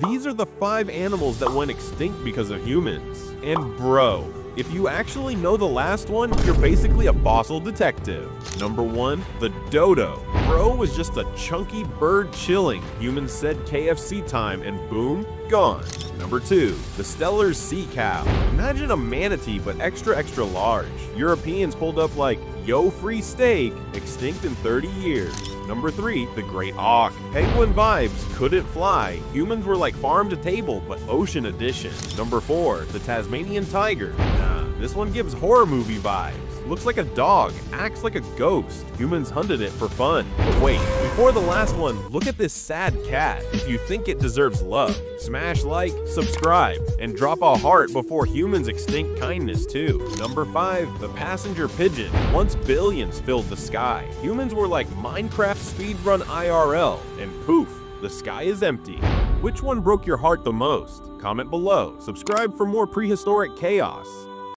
These are the five animals that went extinct because of humans. And bro, if you actually know the last one, you're basically a fossil detective. Number one, the dodo. Bro was just a chunky bird chilling. Humans said KFC time and boom, gone. Number two, the Steller's sea cow. Imagine a manatee but extra extra large. Europeans pulled up like, yo free steak, extinct in 30 years. Number 3, the Great Auk. Penguin vibes, couldn't fly. Humans were like farm to table, but ocean edition. Number 4, the Tasmanian Tiger. Nah, this one gives horror movie vibes. Looks like a dog, acts like a ghost. Humans hunted it for fun. Wait, before the last one, look at this sad cat. If you think it deserves love, smash like, subscribe, and drop a heart before humans extinct kindness too. Number 5, the passenger pigeon. Once billions filled the sky, humans were like Minecraft speedrun IRL, and poof, the sky is empty. Which one broke your heart the most? Comment below. Subscribe for more prehistoric chaos.